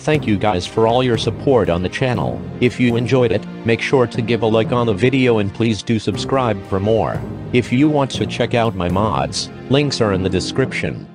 Thank you guys for all your support on the channel. If you enjoyed it, make sure to give a like on the video and please do subscribe for more. If you want to check out my mods, links are in the description.